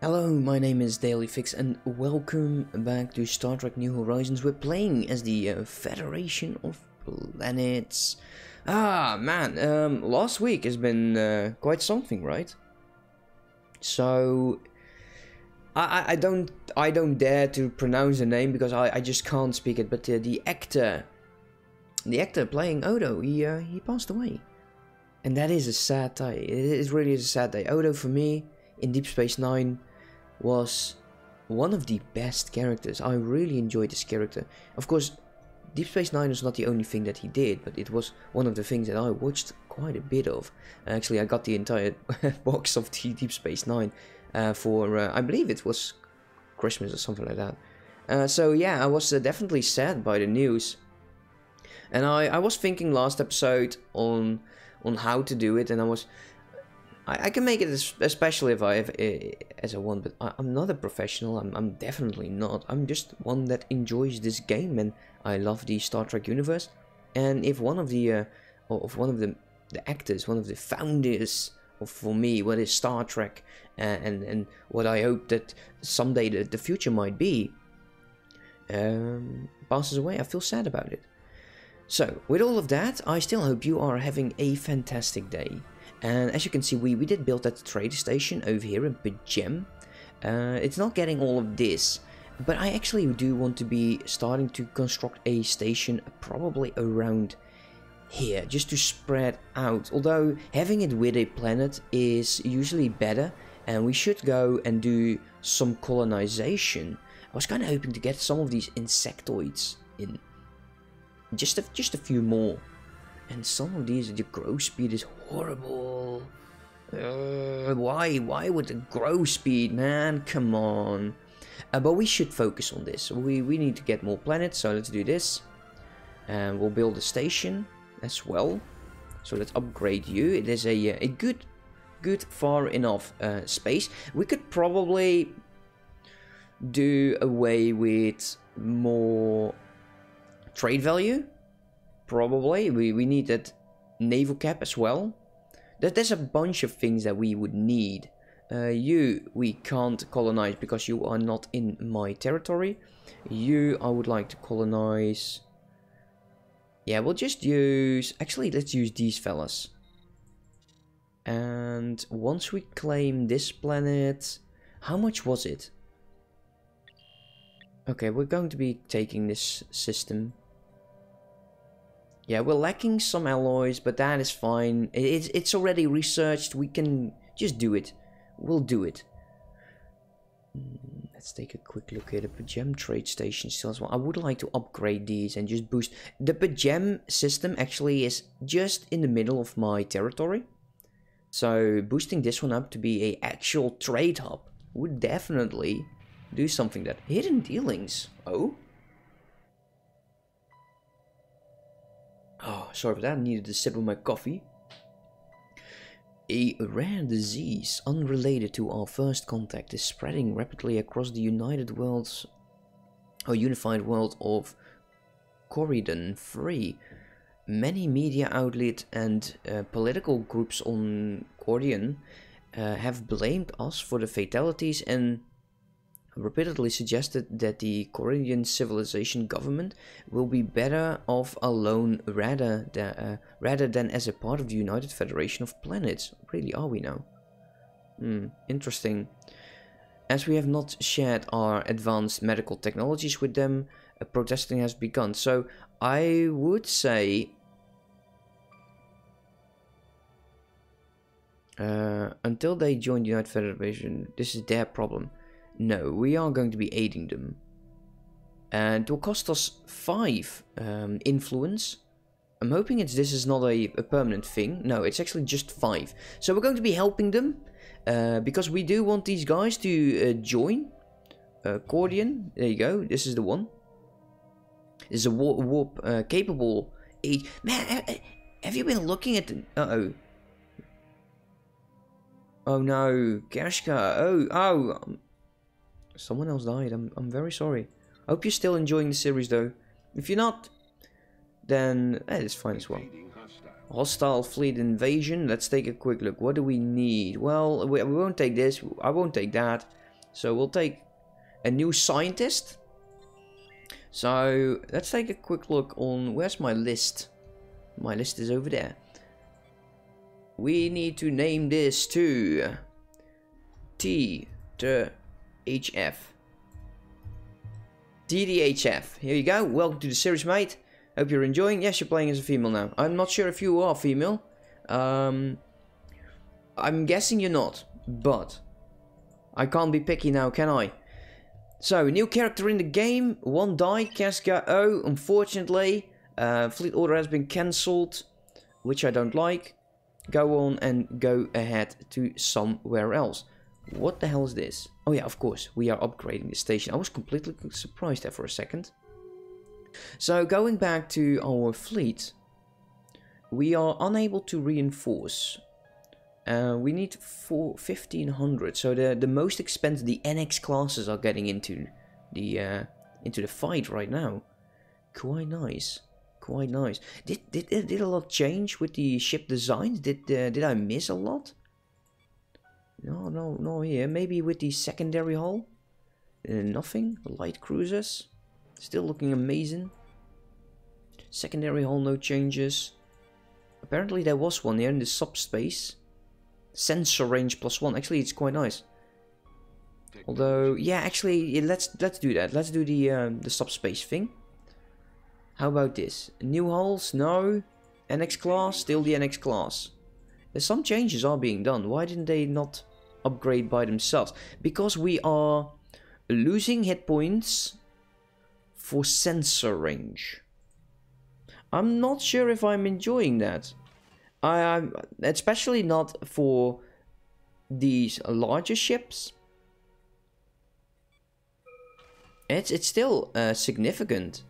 Hello, my name is Daily Fix and welcome back to Star Trek New Horizons. We're playing as the uh, Federation of Planets. Ah, man, um, last week has been uh, quite something, right? So, I, I don't I don't dare to pronounce the name because I, I just can't speak it. But uh, the actor, the actor playing Odo, he uh, he passed away, and that is a sad day. It is really a sad day. Odo for me in Deep Space Nine was one of the best characters. I really enjoyed this character. Of course, Deep Space Nine was not the only thing that he did, but it was one of the things that I watched quite a bit of. Actually, I got the entire box of the Deep Space Nine uh, for, uh, I believe it was Christmas or something like that. Uh, so yeah, I was uh, definitely sad by the news. And I, I was thinking last episode on on how to do it, and I was I, I can make it especially if I have eh, as a one, but I, am not a professional. I'm, I'm definitely not. I'm just one that enjoys this game and I love the Star Trek universe. And if one of the uh, of one of the the actors, one of the founders of for me what is Star Trek and and, and what I hope that someday the, the future might be um, passes away, I feel sad about it. So, with all of that, I still hope you are having a fantastic day. And as you can see, we, we did build that trade station over here in P'Jem. Uh, it's not getting all of this, but I actually do want to be starting to construct a station probably around here, just to spread out. Although having it with a planet is usually better, and we should go and do some colonization. I was kind of hoping to get some of these insectoids in. Just a, just a few more. And some of these, the growth speed is horrible. Uh, why? Why would the growth speed, man? Come on. Uh, but we should focus on this. We, we need to get more planets, so let's do this. And we'll build a station as well. So let's upgrade you. It is a, uh, a good, good far enough uh, space. We could probably do away with more trade value Probably. We, we need that naval cap as well. There, there's a bunch of things that we would need. Uh, you, we can't colonize because you are not in my territory. You, I would like to colonize... Yeah, we'll just use... Actually, let's use these fellas. And once we claim this planet... How much was it? Okay, we're going to be taking this system. Yeah, we're lacking some alloys, but that is fine. It's, it's already researched. We can just do it. We'll do it. Hmm, let's take a quick look at the P'Jem trade station still as well. I would like to upgrade these and just boost. The P'Jem system actually is just in the middle of my territory. So boosting this one up to be a actual trade hub would definitely do something that hidden dealings. Oh? Oh, sorry for that. I needed a sip of my coffee. A rare disease unrelated to our first contact is spreading rapidly across the united worlds or unified world of Coridan 3. Many media outlets and uh, political groups on Coridan uh, have blamed us for the fatalities and repeatedly suggested that the Coryndian civilization government will be better off alone rather than, uh, rather than as a part of the United Federation of Planets. Really, are we now? Hmm, interesting. As we have not shared our advanced medical technologies with them, uh, protesting has begun. So I would say Uh, until they join the United Federation, this is their problem. No, we are going to be aiding them. And it will cost us 5 um, influence. I'm hoping it's this is not a, a, permanent thing. No, it's actually just 5. So we're going to be helping them. Uh, because we do want these guys to uh, join. Uh, there you go. This is the one. This is a warp, warp uh, capable age. Man, have you been looking at the... Uh-oh. Oh no, Gershka. Oh, oh. Someone else died. I'm, I'm very sorry. I hope you're still enjoying the series though. If you're not, then eh, it's fine as well. Hostile fleet invasion. Let's take a quick look. What do we need? Well, we, we won't take this. I won't take that. So we'll take a new scientist. So let's take a quick look on where's my list. My list is over there. We need to name this to T HF. DDHF. Here you go. Welcome to the series, mate. Hope you're enjoying. Yes, you're playing as a female now. I'm not sure if you are female. Um, I'm guessing you're not, but I can't be picky now, can I? So, new character in the game. One died, Casca Oh, unfortunately. Uh, fleet order has been cancelled, which I don't like. Go on and go ahead to somewhere else. What the hell is this? Oh yeah, of course, we are upgrading the station. I was completely surprised there for a second. So going back to our fleet, we are unable to reinforce. Uh, we need four, 1500, so the, the most expensive, the NX classes are getting into the uh, into the fight right now. Quite nice, quite nice. Did did did a lot change with the ship designs? Did uh, did I miss a lot? No, no, no. Here, maybe with the secondary hull. Uh, nothing. Light cruisers. Still looking amazing. Secondary hull, no changes. Apparently there was one here in the subspace. Sensor range plus one. Actually, it's quite nice. Although, yeah, actually, let's let's do that. Let's do the um, the subspace thing. How about this? New hulls? No. NX class? Still the NX class. Some changes are being done. Why didn't they not upgrade by themselves? Because we are losing hit points for sensor range. I'm not sure if I'm enjoying that. I, am especially not for these larger ships. It's it's still uh, significant,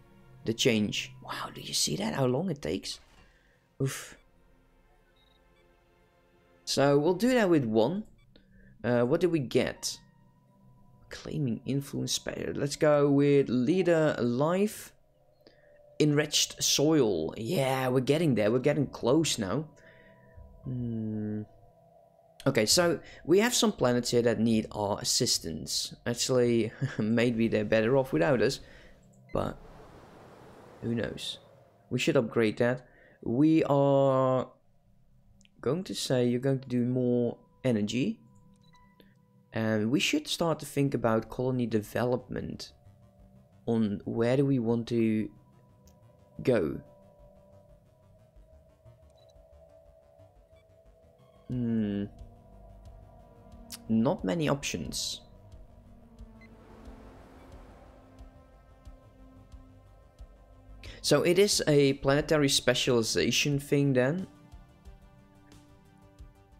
the change. Wow, do you see that? How long it takes? Oof. So we'll do that with one. Uh, what did we get? Claiming influence. Let's go with leader life. Enriched soil. Yeah, we're getting there. We're getting close now. Hmm. Okay, so we have some planets here that need our assistance. Actually, maybe they're better off without us. But who knows? We should upgrade that. We are going to say you're going to do more energy. And we should start to think about colony development on where do we want to go. Hmm. Not many options. So it is a planetary specialization thing then.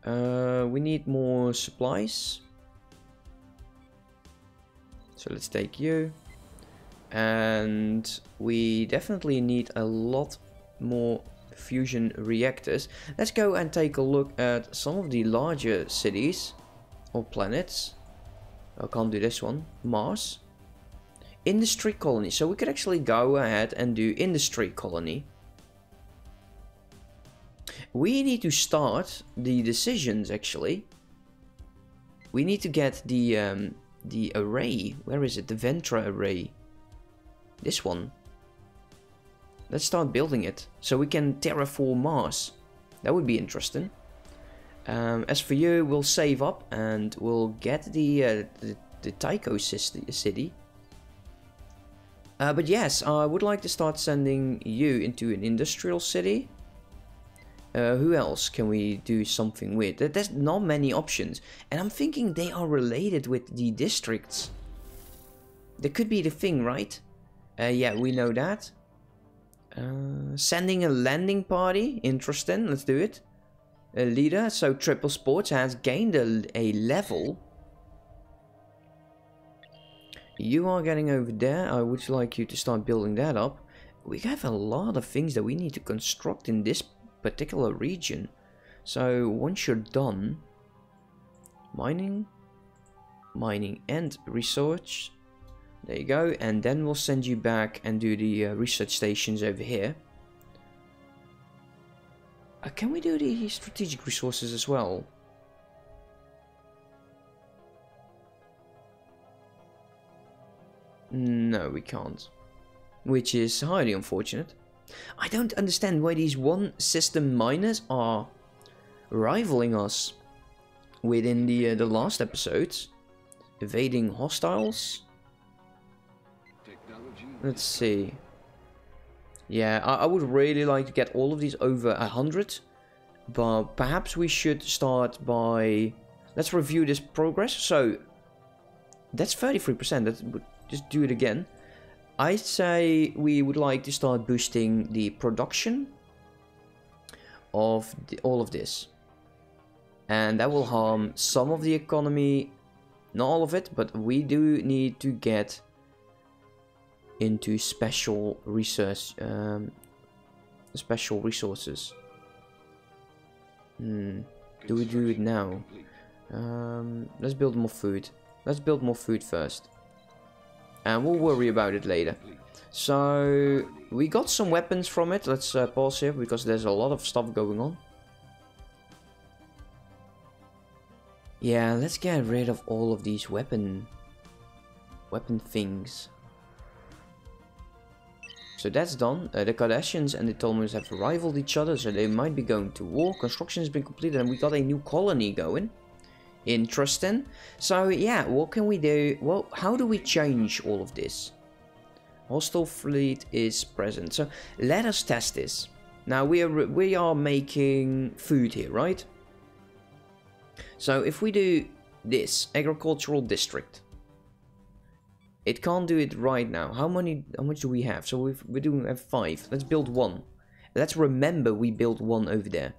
Uh, we need more supplies. So let's take you. And we definitely need a lot more fusion reactors. Let's go and take a look at some of the larger cities or planets. I can't do this one. Mars. Industry colony. So we could actually go ahead and do industry colony. We need to start the decisions actually. We need to get the um, the array. Where is it? The Ventra array. This one. Let's start building it. So we can terraform Mars. That would be interesting. Um, as for you, we'll save up and we'll get the, uh, the, the Tycho city. Uh, but yes, I would like to start sending you into an industrial city. Uh, who else can we do something with? There's not many options. And I'm thinking they are related with the districts. That could be the thing, right? Uh, yeah, we know that. Uh, sending a landing party. Interesting. Let's do it. A leader. So Triple Sports has gained a, a level. You are getting over there. I would like you to start building that up. We have a lot of things that we need to construct in this particular region. So once you're done, mining, mining and research, there you go, and then we'll send you back and do the uh, research stations over here. Uh, can we do the strategic resources as well? No, we can't. Which is highly unfortunate. I don't understand why these one system miners are rivaling us within the uh, the last episodes. Evading hostiles. Let's see. Yeah, I, I would really like to get all of these over a hundred, but perhaps we should start by. Let's review this progress. So that's 33%. Let's just do it again. I say we would like to start boosting the production of the, all of this. And that will harm some of the economy, not all of it, but we do need to get into special research, um, special resources. Hmm. Do we do it now? Um, let's build more food. Let's build more food first. And we'll worry about it later. So, we got some weapons from it. Let's uh, pause here because there's a lot of stuff going on. Yeah, let's get rid of all of these weapon... Weapon things. So that's done. Uh, the Cardassians and the Ptolemies have rivaled each other, so they might be going to war. Construction has been completed and we got a new colony going interesting. So yeah, what can we do? Well, how do we change all of this? Hostile fleet is present. So let us test this. Now we are we are making food here, right? So if we do this agricultural district, it can't do it right now. How many? How much do we have? So we we're doing have five. Let's build one. Let's remember we built one over there.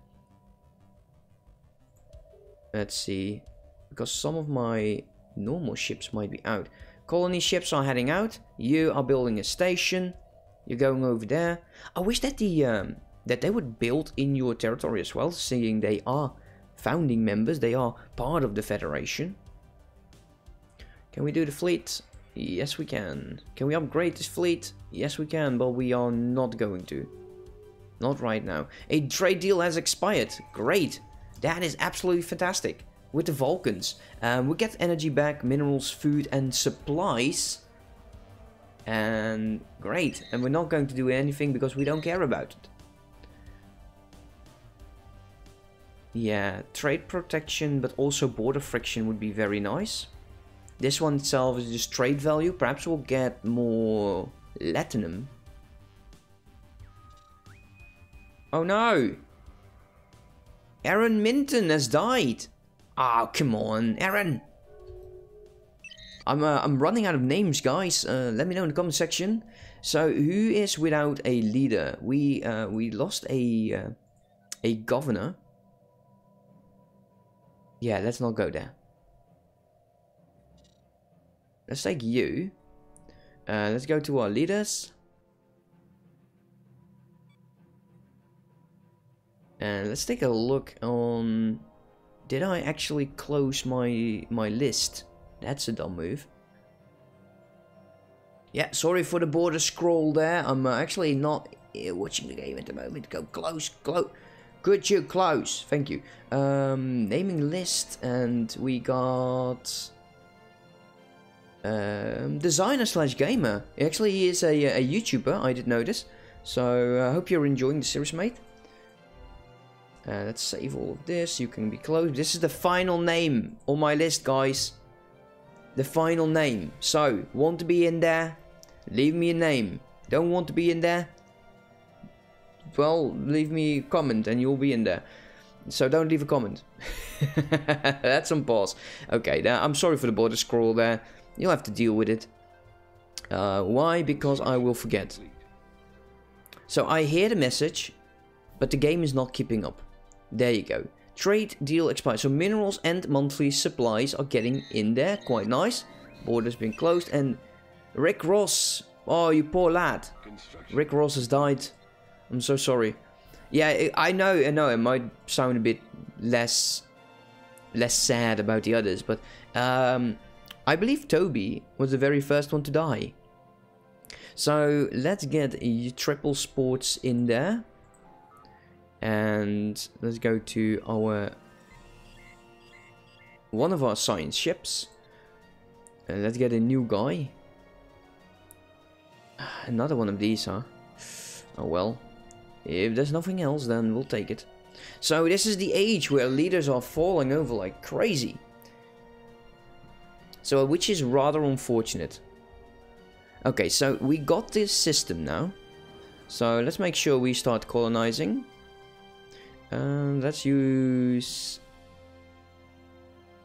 Let's see because some of my normal ships might be out. Colony ships are heading out. You are building a station. You're going over there. I wish that the um, that they would build in your territory as well, seeing they are founding members. They are part of the Federation. Can we do the fleet? Yes, we can. Can we upgrade this fleet? Yes, we can, but we are not going to. Not right now. A trade deal has expired. Great. That is absolutely fantastic with the Vulcans. Um, we get energy back, minerals, food and supplies. And great. And we're not going to do anything because we don't care about it. Yeah, trade protection but also border friction would be very nice. This one itself is just trade value. Perhaps we'll get more latinum. Oh no! Aaron Minton has died! Oh, come on, Aaron. I'm, uh, I'm running out of names, guys. Uh, let me know in the comment section. So, who is without a leader? We uh, we lost a uh, a governor. Yeah, let's not go there. Let's take you. Uh, let's go to our leaders. And let's take a look on did I actually close my my list? That's a dumb move. Yeah, sorry for the border scroll there. I'm uh, actually not watching the game at the moment. Go close, close. Good you, close. Thank you. Um, naming list, and we got um, designer slash gamer. Actually, he is a, a YouTuber. I did notice. So I uh, hope you're enjoying the series, mate. Uh, let's save all of this. You can be closed. This is the final name on my list, guys. The final name. So, want to be in there? Leave me a name. Don't want to be in there? Well, leave me a comment and you'll be in there. So don't leave a comment. That's on pause. Okay, now, I'm sorry for the border scroll there. You'll have to deal with it. Uh, why? Because I will forget. So I hear the message, but the game is not keeping up. There you go. Trade deal expired. So minerals and monthly supplies are getting in there. Quite nice. Border's been closed. And Rick Ross. Oh, you poor lad. Rick Ross has died. I'm so sorry. Yeah, I know, I know. It might sound a bit less, less sad about the others, but um, I believe Toby was the very first one to die. So let's get triple sports in there and let's go to our one of our science ships and let's get a new guy ah, Another one of these, huh? Oh well. If there's nothing else, then we'll take it. So this is the age where leaders are falling over like crazy. So, which is rather unfortunate. Okay, so we got this system now. So let's make sure we start colonizing. Um, let's use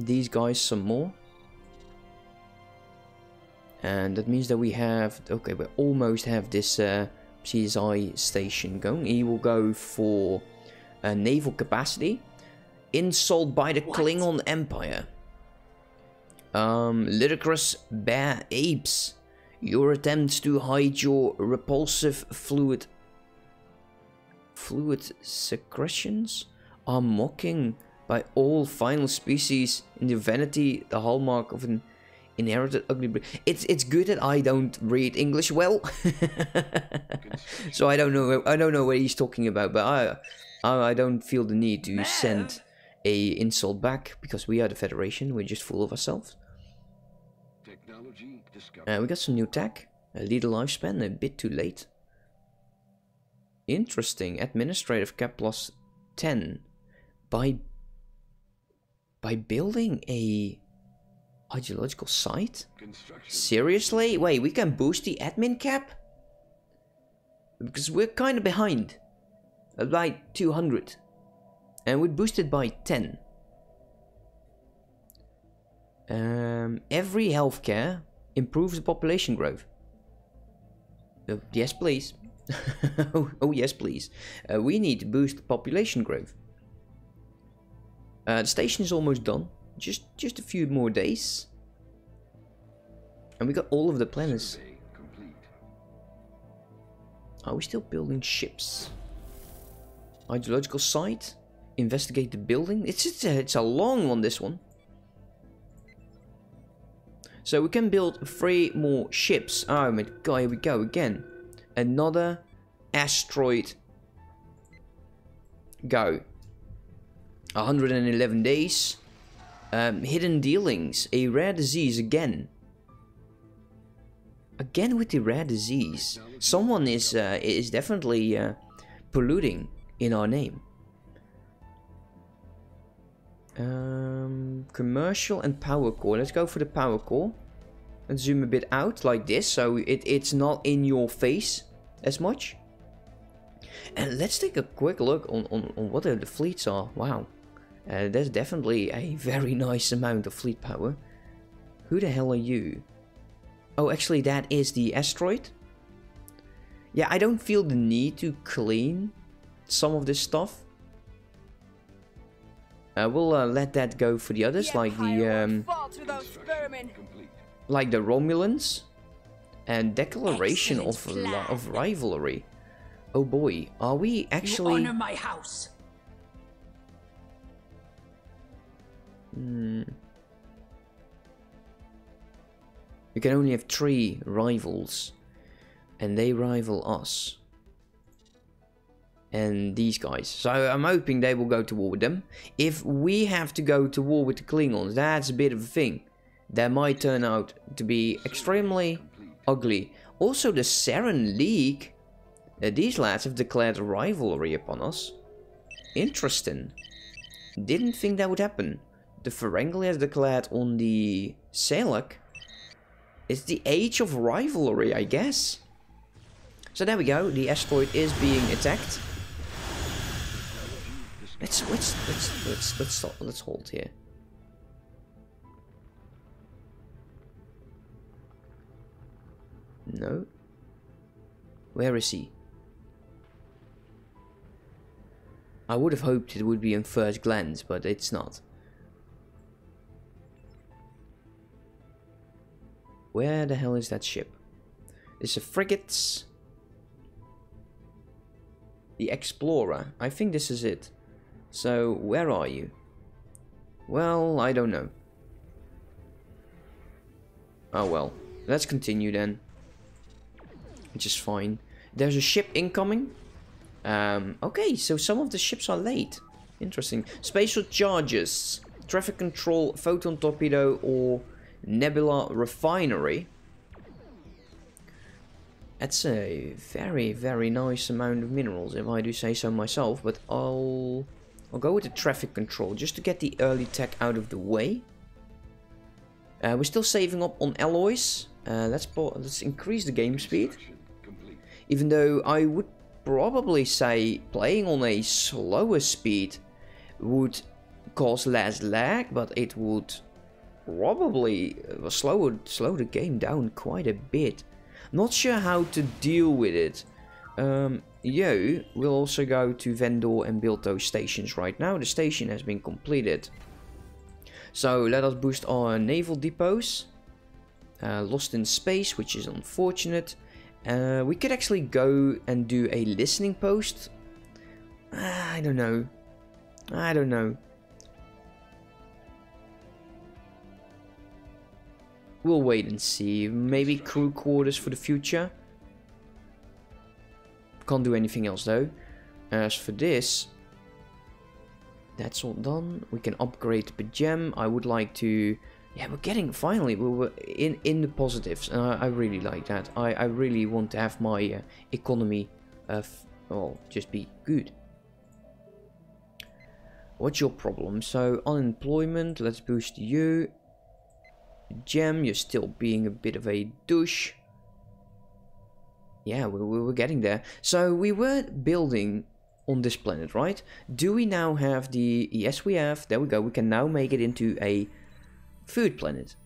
these guys some more. And that means that we have, okay, we almost have this uh, CSI station going. He will go for a naval capacity. Insult by the what? Klingon Empire. Um, ludicrous bear apes. Your attempts to hide your repulsive fluid fluid secretions are mocking by all final species in the vanity, the hallmark of an inherited ugly breed. It's it's good that I don't read English well, so I don't know I don't know what he's talking about, but I I, I don't feel the need to send a insult back because we are the Federation. We're just full of ourselves. Uh, we got some new tech. A little lifespan, a bit too late. Interesting. Administrative cap plus 10. By by building a ideological site? Seriously? Wait, we can boost the admin cap? Because we're kind of behind. Like 200. And we boosted by 10. Um, every healthcare improves population growth. Uh, yes, please. oh, oh, yes, please. Uh, we need to boost population growth. Uh, the station is almost done. Just, just a few more days. And we got all of the planets. Are we still building ships? Ideological site? Investigate the building? It's, it's, a, it's a long one, this one. So we can build three more ships. Oh my god, here we go again. Another asteroid. Go. 111 days. Um, hidden dealings. A rare disease again. Again with the rare disease. Someone is uh, is definitely uh, polluting in our name. Um, commercial and power core. Let's go for the power core. And zoom a bit out like this, so it, it's not in your face as much. And let's take a quick look on, on, on what the fleets are. Wow. Uh, there's definitely a very nice amount of fleet power. Who the hell are you? Oh, actually that is the asteroid. Yeah, I don't feel the need to clean some of this stuff. Uh, we'll uh, let that go for the others, the like the um, like the Romulans, and Declaration of of Rivalry. Oh boy, are we actually? You honor my house. Hmm. We can only have three rivals, and they rival us and these guys. So I'm hoping they will go to war with them. If we have to go to war with the Klingons, that's a bit of a thing. That might turn out to be extremely ugly. Also the Saren League. Uh, these lads have declared rivalry upon us. Interesting. Didn't think that would happen. The Ferengi has declared on the Salak. It's the age of rivalry, I guess. So there we go, the asteroid is being attacked. Let's let's let's let's let's let's hold here. No. Where is he? I would have hoped it would be in first glance, but it's not. Where the hell is that ship? It's a frigate. The Explorer. I think this is it. So, where are you? Well, I don't know. Oh well. Let's continue then. Which is fine. There's a ship incoming. Um, okay, so some of the ships are late. Interesting. Spatial charges. Traffic control, photon torpedo, or nebula refinery. That's a very, very nice amount of minerals, if I do say so myself. But I'll, I'll go with the traffic control, just to get the early tech out of the way. Uh, we're still saving up on alloys. Uh, let's, let's increase the game speed. Even though I would probably say playing on a slower speed would cause less lag, but it would probably uh, slow, slow the game down quite a bit. Not sure how to deal with it. Um, Yo will also go to vendor and build those stations right now. The station has been completed. So let us boost our naval depots. Uh, lost in space, which is unfortunate. Uh, we could actually go and do a listening post. Uh, I don't know. I don't know. We'll wait and see. Maybe crew quarters for the future. Can't do anything else though. As for this, that's all done. We can upgrade the gem. I would like to... Yeah, we're getting... Finally, we were in, in the positives. And I, I really like that. I, I really want to have my uh, economy... Uh, well, just be good. What's your problem? So, unemployment. Let's boost you. Gem, you're still being a bit of a douche. Yeah, we, we were getting there. So we were building on this planet, right? Do we now have the... Yes, we have. There we go. We can now make it into a food planet.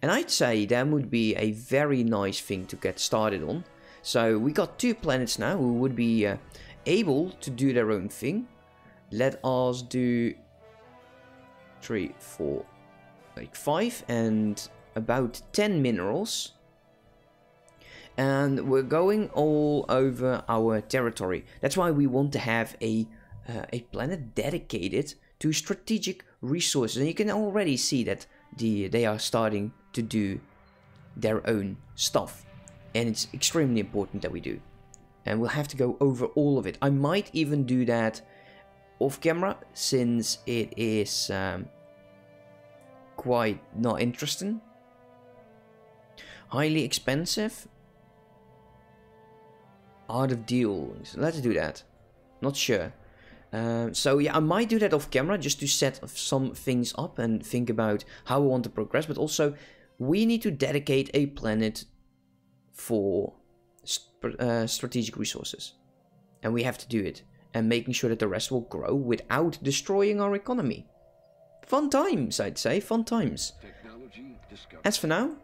And I'd say that would be a very nice thing to get started on. So we got two planets now who would be uh, able to do their own thing. Let us do three, four, like 5 and about 10 minerals. And we're going all over our territory. That's why we want to have a, uh, a planet dedicated to strategic resources. And you can already see that the, they are starting to do their own stuff. And it's extremely important that we do. And we'll have to go over all of it. I might even do that off camera since it is um, quite not interesting. Highly expensive. Art of deals. Let's do that. Not sure. Um, so yeah, I might do that off camera just to set some things up and think about how we want to progress. But also, we need to dedicate a planet for uh, strategic resources. And we have to do it. And making sure that the rest will grow without destroying our economy. Fun times, I'd say. Fun times. As for now,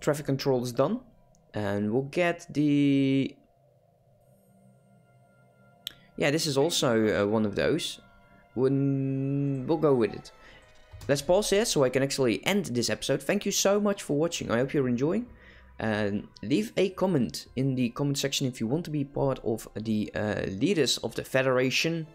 traffic control is done. And we'll get the... Yeah, this is also uh, one of those. We'll go with it. Let's pause here so I can actually end this episode. Thank you so much for watching. I hope you're enjoying. And leave a comment in the comment section if you want to be part of the uh, leaders of the Federation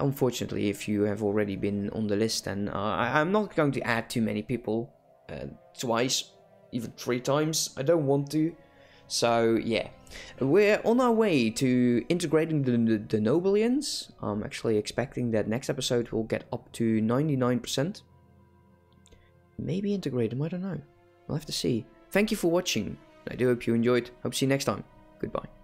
unfortunately, if you have already been on the list, then uh, I, am not going to add too many people uh, twice, even three times. I don't want to. So yeah, we're on our way to integrating the, the, the Nobelians. I'm actually expecting that next episode will get up to 99%. Maybe integrate them, I don't know. We'll have to see. Thank you for watching. I do hope you enjoyed. Hope to see you next time. Goodbye.